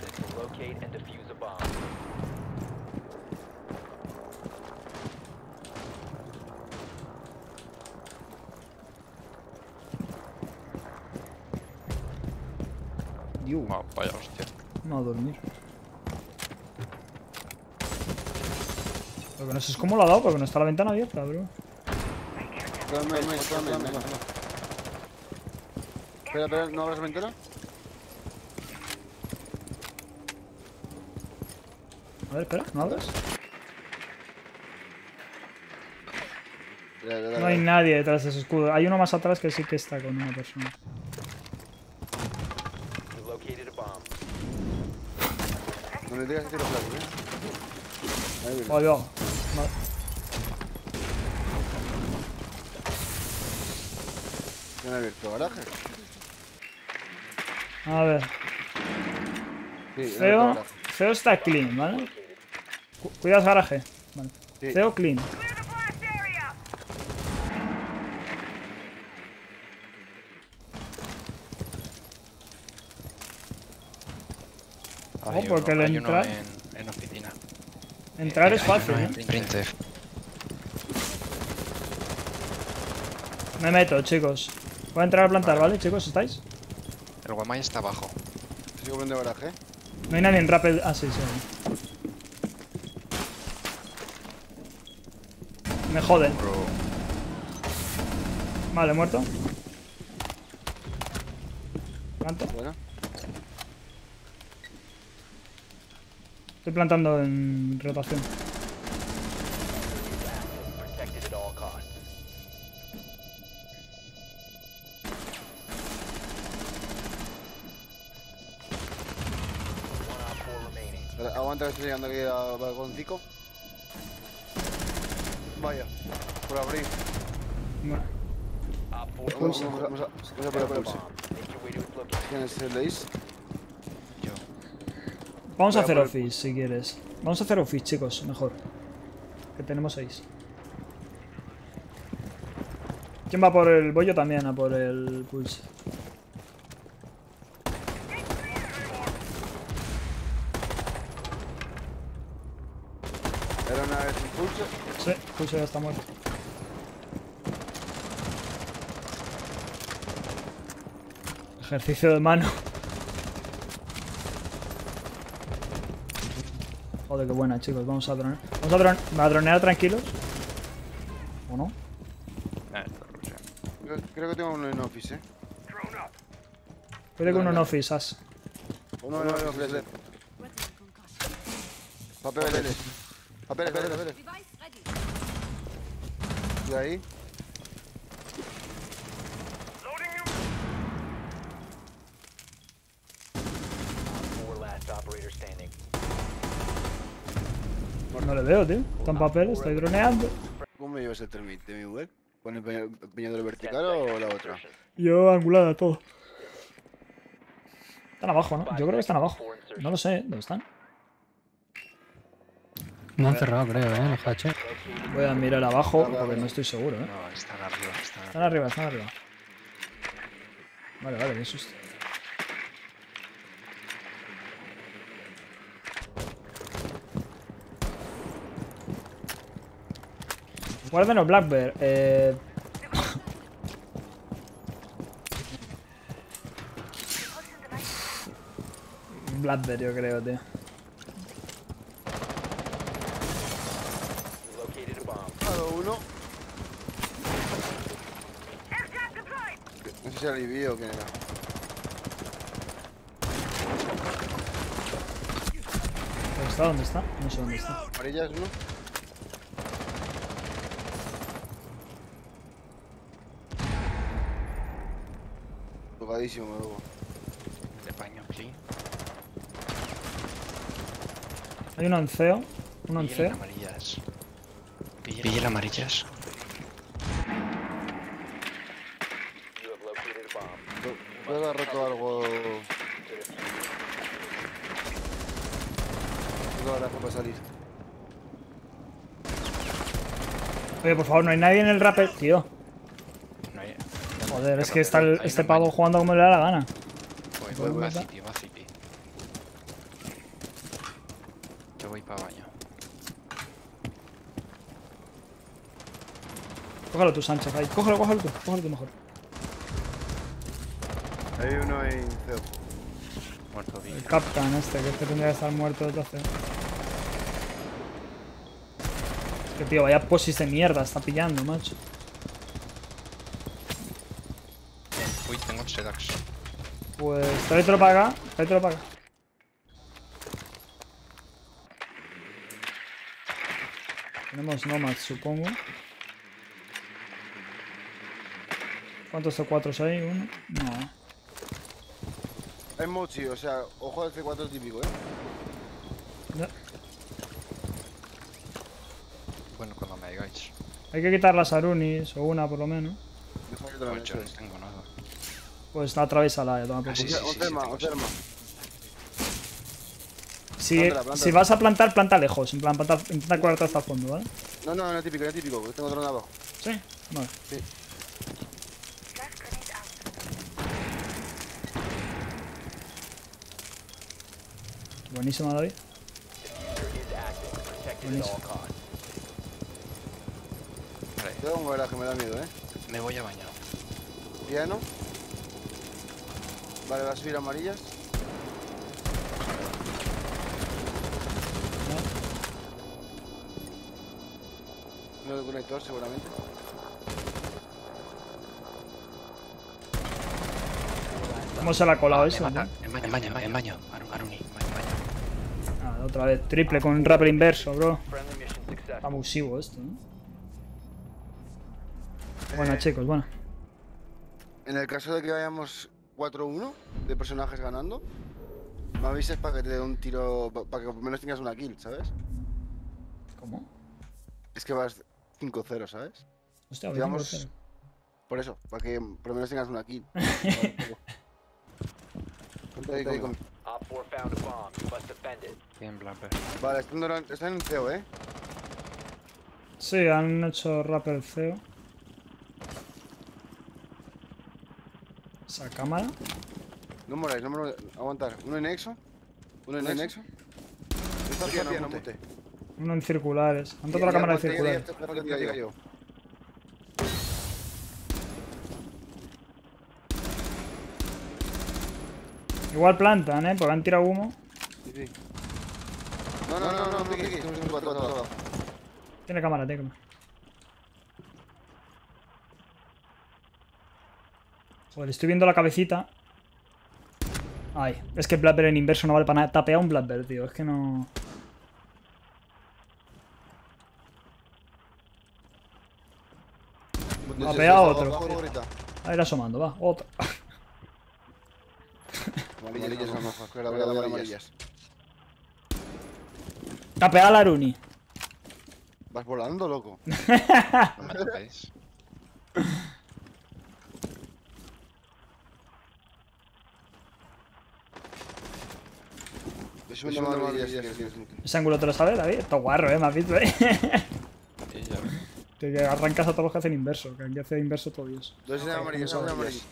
to locate and defuse a bomb. Va, vaya hostia. no a dormir. Lo que no sé es cómo lo ha dado, porque no está la ventana abierta, bro. Espera, espera, ¿no abras la ventana? A ver, espera, ¿no abres? No hay nadie detrás de ese escudo. Hay uno más atrás que sí que está con una persona. No le digas que tiro flash, ¿eh? Ahí viene. Joder, va. Vale. ¿Quién ha abierto? ¿Garaje? A ver. Sí, Feo, feo está clean, ¿vale? Cu- Cuidas garaje. Vale. Sí. Clean. Ojo, Hay porque uno- el hay uno entrar- en, en oficina. Entrar Eh, es fácil, uno ¿eh? en Printef. Me meto, chicos. Voy a entrar a plantar, ¿vale, chicos? ¿Estáis? El Guamay está abajo. Sigo viendo garaje. No hay nadie en rappel. Ah, sí, sí. Me joden. Vale, muerto. Planto. Bueno. Estoy plantando en rotación. Aguanta que estoy llegando aquí al balconcico. Vaya. Por abrir. Vamos, vamos, vamos, a- vamos a location. ¿Quién es el Ace? yo. Vamos a Voy a hacer office si quieres. Vamos a hacer office, chicos, mejor. Que tenemos seis. ¿Quién va por el bollo también? A por el pulse. Era una vez un pulse. Sí, pulse ya está muerto. Ejercicio de mano. Joder, qué buena, chicos. Vamos a dronear. Vamos a, dron- a dronear tranquilos. ¿O no? Ah. Creo, creo que tengo uno en office, eh. Puede que uno no office, as. Uno en office. Papeles. Papeles, papeles, papeles. Y ahí. No le veo, tío. Está en papel, estoy droneando. ¿Cómo me llevas el termite, mi web? ¿Con el empeñador vertical o la otra? Yo angulada todo. Están abajo, ¿no? Yo creo que están abajo. No lo sé, ¿dónde están? No han cerrado, creo, eh, los hatches. Voy a mirar abajo porque no estoy seguro, ¿eh? No, están arriba. Están Están arriba, están arriba. Vale, vale, qué susto. Guarden o Black Bear. Eh... Black Bear, yo creo, tío. You located a bomb. Cada uno. No sé si alivio o qué era. ¿Dónde está? ¿Dónde está? No sé dónde está. Amarillas, uno. Tocadísimo, luego. de paño clean. Hay uno en CEO. Uno en Pillen CEO. amarillas. Pillen amarillas. Puede haber roto algo. Tengo garaje para salir. Oye, por favor, no hay nadie en el rapper. Tío, No hay... joder, es que está el- este pavo maña. jugando como le da la gana. Voy, Voy voy, va a- City, va City. voy para baño. Cógelo tú, Sánchez, ahí. Cógelo, cógelo tú. Cógelo tú mejor. Hay uno en CEO. Muerto El Villa. Captain este, que este tendría que estar muerto hace... Es que, tío, vaya posis de mierda está pillando, macho. Uy, tengo Sedax. Pues tráetelo para acá, tráetelo para acá. Tenemos Nomad, supongo. ¿Cuántos C4 hay? ¿Uno? No. Hay mochi, o sea, ojo al C4 típico, eh. Ya. Bueno, cuando me digáis. Hay que quitar las Arunis, o una por lo menos. Que te Pues no tengo nada. Pues atraviésala, eh, toma por Ah, sí, sí, sí, terma, terma. Si, si vas a plantar, planta lejos. En plan, planta, intenta curarte hasta el fondo, ¿vale? No, no, no es típico, no es típico, que tengo otro abajo. Sí. Vale. Buenísima, David. Vale, Tengo un que me da miedo, eh. me voy a bañar. Piano. Vale, va a subir amarillas. No de conector, seguramente. ¿Cómo se le ha colado Me eso? En baño, en baño, en baño, otra vez. Triple con un rapper inverso, bro. Abusivo esto, ¿no? Bueno, chicos, bueno. En el caso de que vayamos 4-1 de personajes ganando, me avises para que te dé un tiro, para que por lo menos tengas una kill, ¿sabes? ¿Cómo? Es que vas 5-0, ¿sabes? Hostia, Digamos- 25-0. Por eso, para que por lo menos tengas una kill. Ponte ahí conmigo. Op 4 found a bomb. You must defend it. Bien, Blamper. Vale, están, están en CEO, ¿eh? Sí, han hecho rapper feo. Esa cámara. No moráis, no moráis. Aguantar. Uno en Exo. Uno en Exo. Está piano, mute. Uno en circulares. Han tocado la cámara de circulares. Igual plantan, ¿eh? Porque han tirado humo. Sí, sí. No, no, no, no, tú, tú, tú. Tiene cámara, tiene cámara. Joder, estoy viendo la cabecita. Ay, es que Blackbird en inverso no vale para nada. Tapea un Blackbird, tío. Es que no... Ha pegado otro. A ir asomando, va. Otro. Amarillas a lo mejor, claro, claro, amarillas. Tapea a la Aruni. Vas volando, loco. No amarillas si tienes mute. Ese ángulo te lo sabes, David. Está guarro, eh. Me has visto, eh. Te que arrancas a todos los que hacen inverso. Que aquí hace inverso todo Dios. Dos en amarillas, dos en amarillas.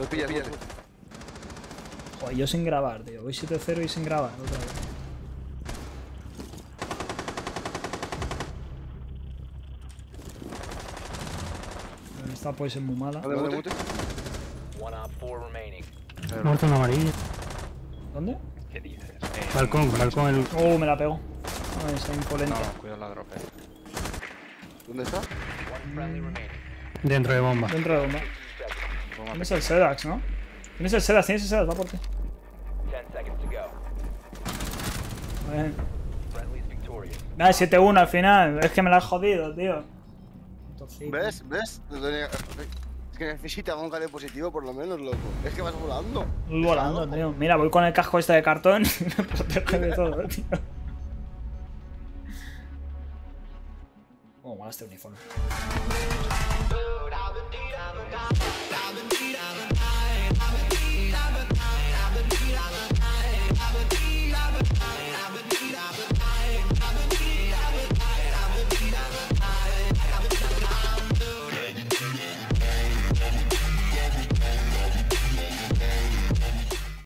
Los pillas, pillas. Joder, yo sin grabar, tío. Voy 7-0 y sin grabar otra vez. Esta puede ser muy mala. ¿Dónde mute? mute? One op 4 remaining. Muerto en amarillo. ¿Dónde? ¿Qué dices? Balcón, balcón el. Oh, me la pego. Ay, esa imponente. No, cuidado la drope. ¿Dónde está? Dentro de bomba. Dentro de bomba. Tienes el Sedax, ¿no? Tienes el Sedax, tienes el Sedax, va por ti. 10 seconds to go. Bien. Friendly's victorious. Nada, 7-1 al final. Es que me la has jodido, tío. ¿Ves? ¿Ves? Es que necesita un cale positivo por lo menos, loco. Es que vas volando. Voy volando, tío. Mira, voy con el casco este de cartón y me protege de todo, tío. Oh, mola este uniforme.